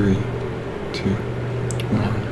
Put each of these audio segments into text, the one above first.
three, two, one.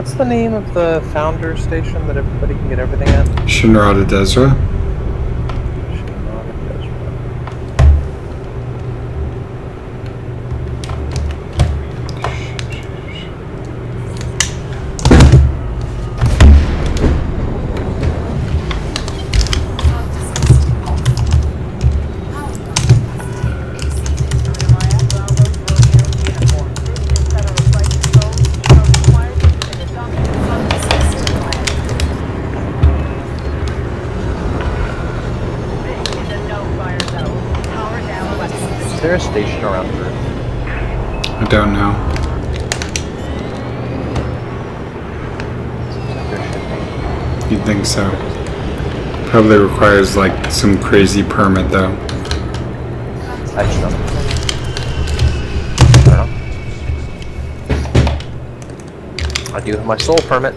What's the name of the founder station that everybody can get everything at? Shinrarta Dezhra. There a station around here? I don't know. Like there should be. You'd think so. Probably requires like some crazy permit though. I just. I don't know. I do have my Sol permit.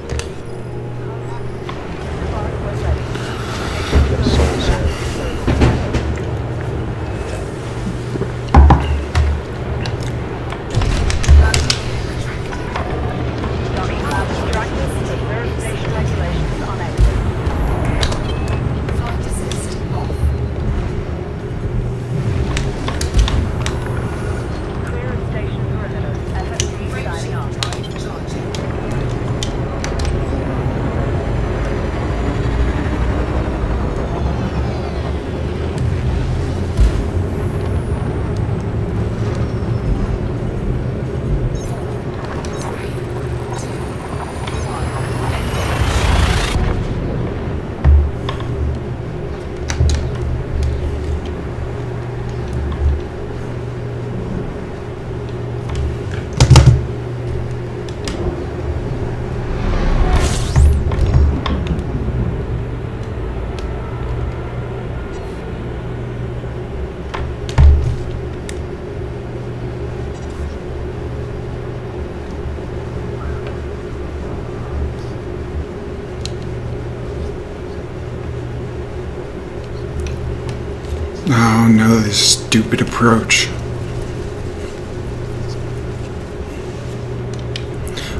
Oh no, this stupid approach.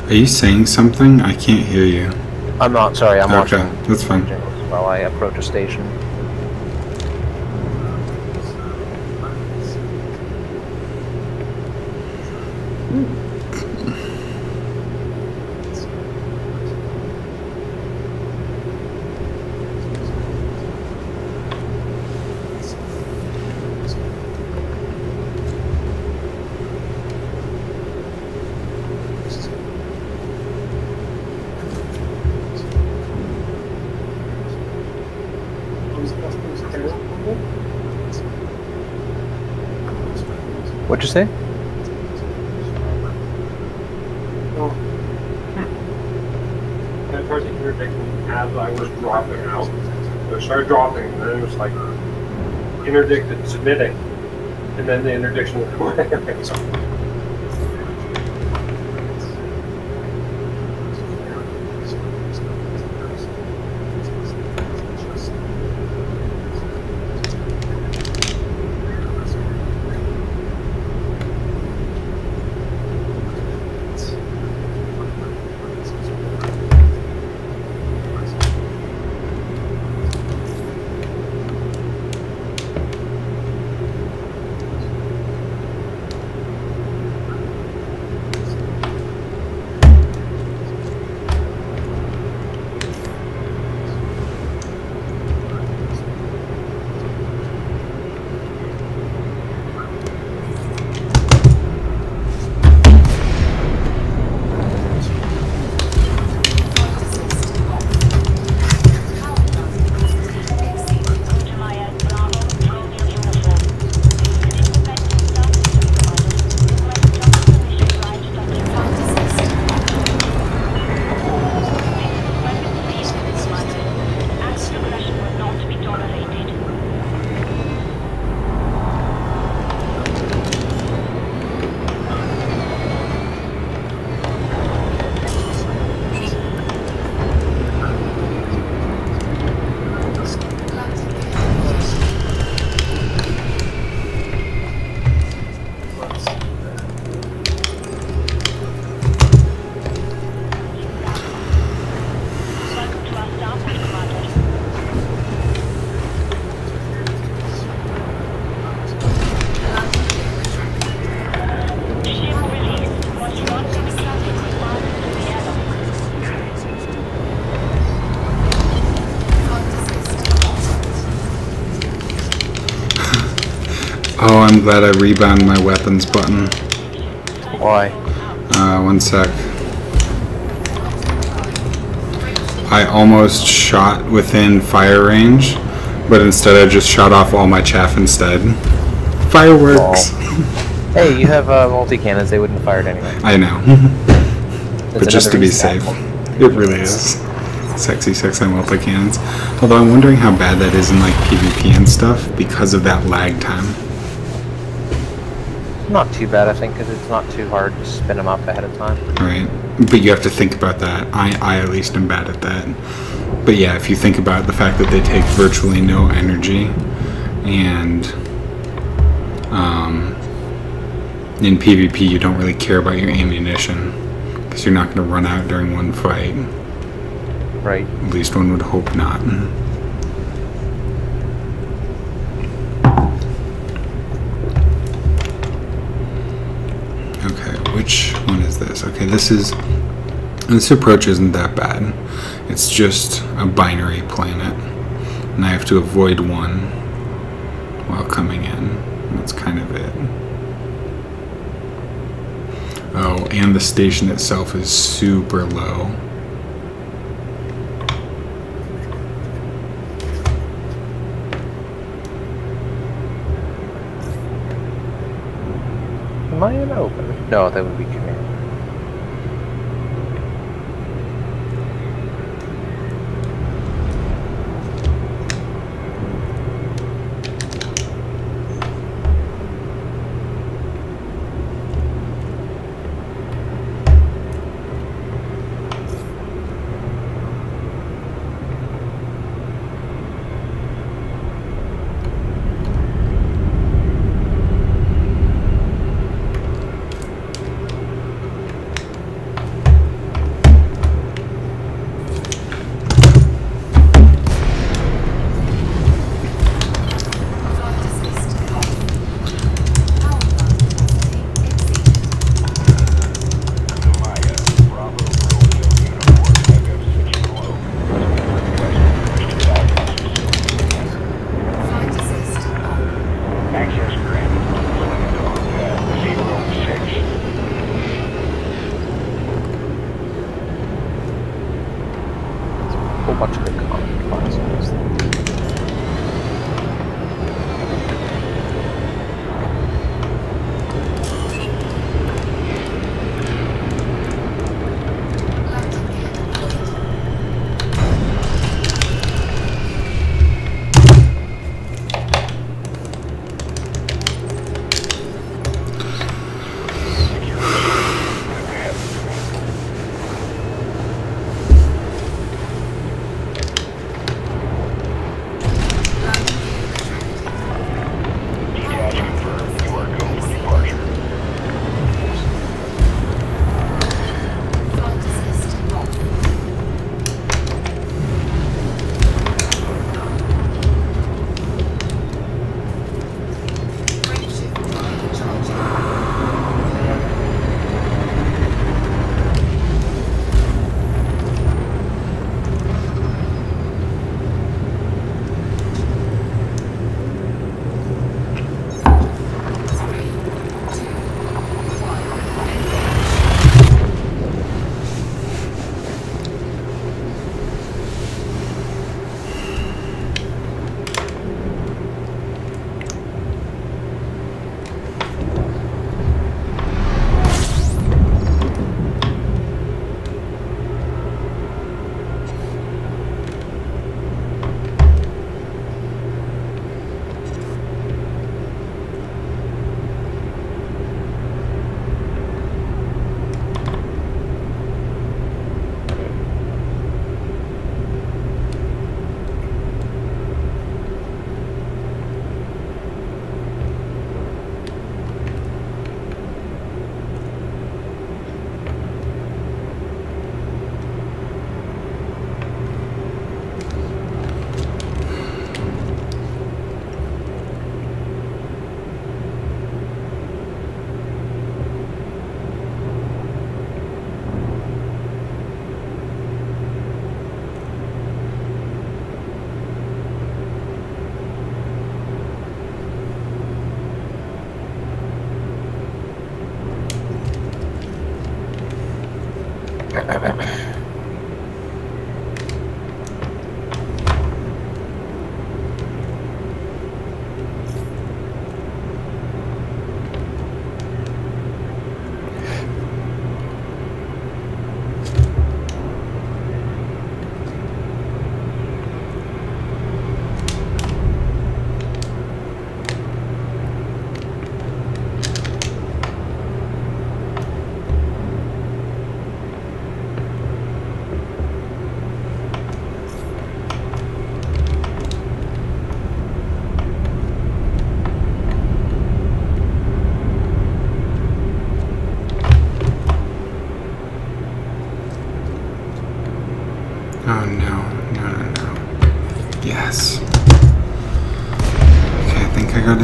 Are you saying something? I can't hear you. I'm not sorry. I'm Okay, watching that's fine. while I approach a station. Say? Interdicted as I was dropping out. So it started dropping, and then it was like interdicted, submitting. And then the interdiction went away. I'm glad I rebound my weapons button. Why? Uh, one sec. I almost shot within fire range, but instead I just shot off all my chaff instead. Fireworks! Hey, you have uh, multi cannons. They wouldn't have fired anyway. I know. But just to be safe. It really is. Sexy sexy multi cannons. Although I'm wondering how bad that is in like PvP and stuff because of that lag time. Not too bad, I think, because it's not too hard to spin them up ahead of time. Right. But you have to think about that. I, I at least am bad at that. But yeah, if you think about the fact that they take virtually no energy and um, in PvP you don't really care about your ammunition because you're not going to run out during one fight. Right. At least one would hope not. Okay, which one is this? Okay, this is. This approach isn't that bad. It's just a binary planet. And I have to avoid one while coming in. That's kind of it. Oh, and the station itself is super low. Am I in open? No, that would be command.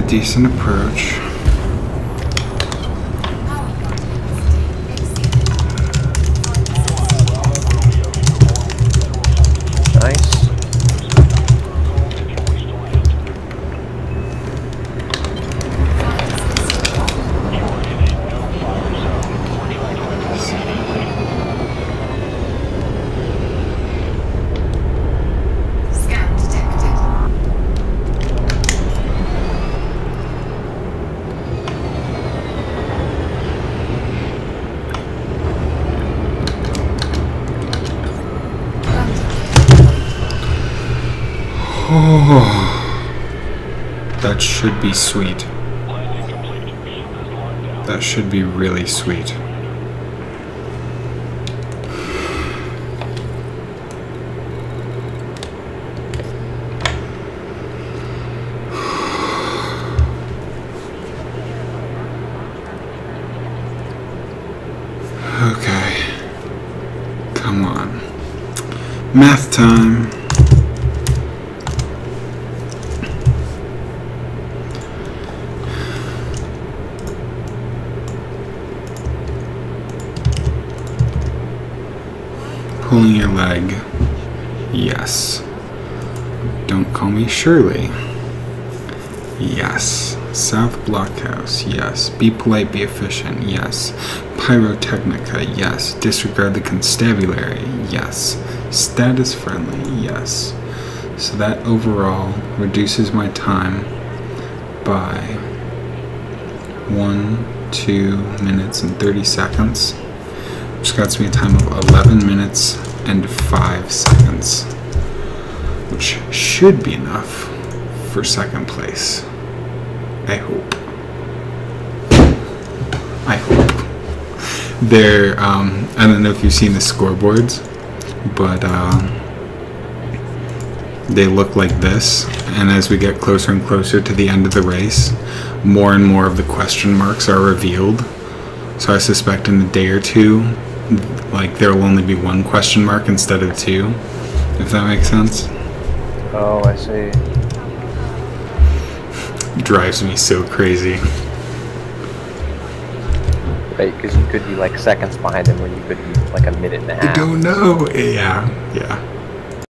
Decent approach. That should be sweet. That should be really sweet. Okay. Come on. Math time. Pulling your leg. Yes. Don't call me Shirley. Yes. South Blockhouse. Yes. Be polite, be efficient. Yes. Pyrotechnica. Yes. Disregard the constabulary. Yes. Status friendly. Yes. So that overall reduces my time by one, two minutes and 30 seconds which gets me a time of 11 minutes and 5 seconds, which should be enough for second place. I hope. I hope. There, um, I don't know if you've seen the scoreboards, but uh, they look like this. And as we get closer and closer to the end of the race, more and more of the question marks are revealed. So I suspect in a day or two, like there will only be one question mark instead of two, if that makes sense. Oh, I see. drives me so crazy. Right, because you could be like seconds behind him when you could be like a minute and a half. I don't know. Yeah, yeah.